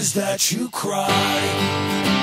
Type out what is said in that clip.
is that you cry.